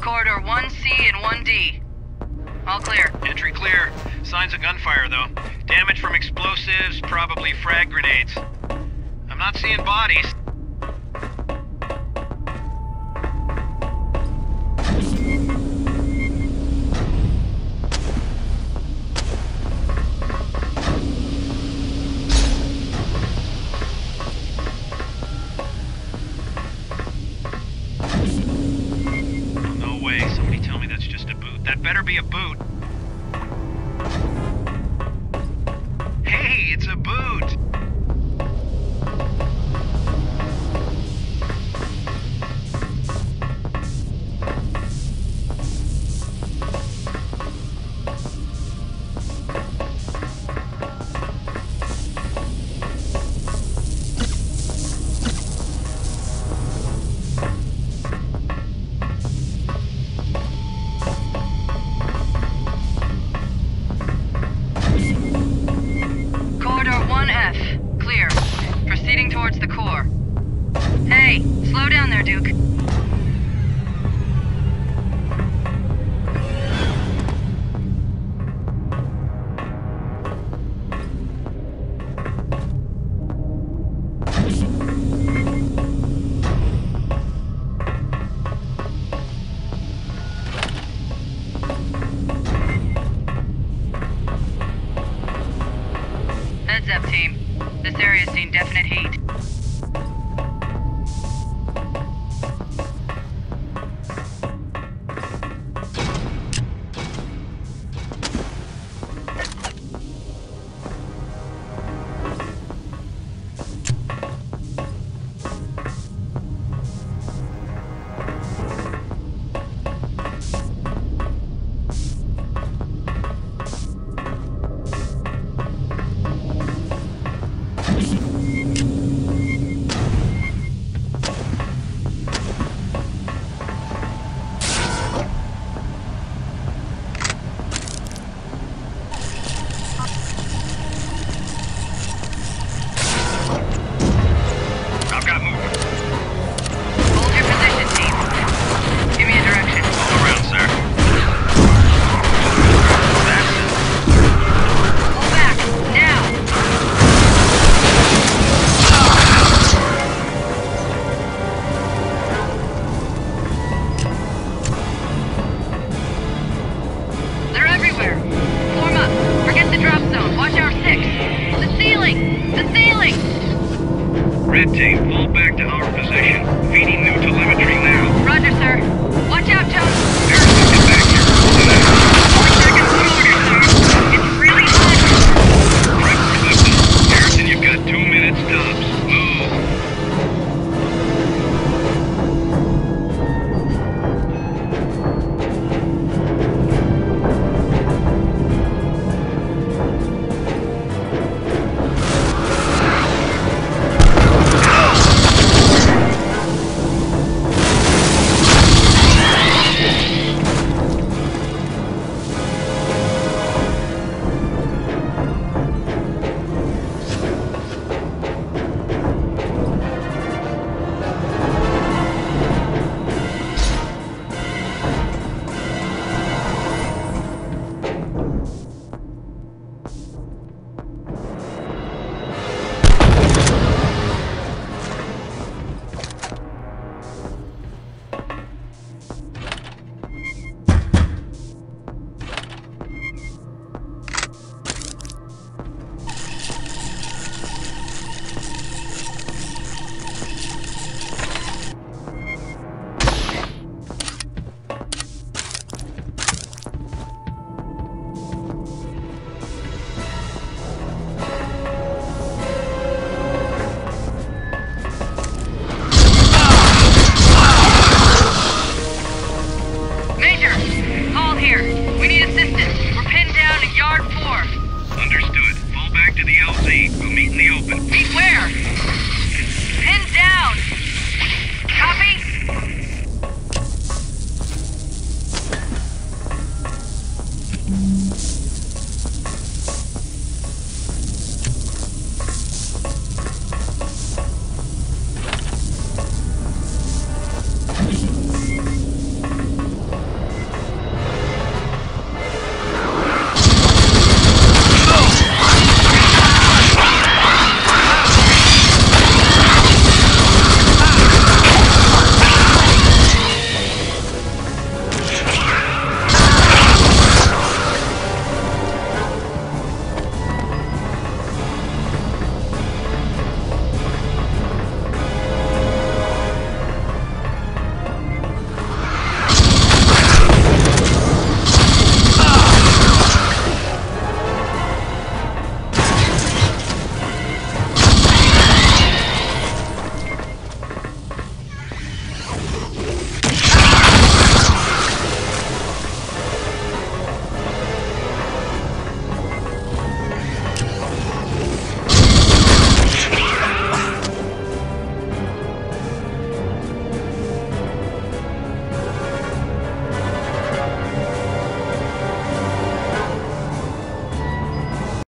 corridor 1C and 1D. All clear. Entry clear. Signs of gunfire, though. Damage from explosives, probably frag grenades. I'm not seeing bodies. be a boot. This area's seen definite heat. Red team.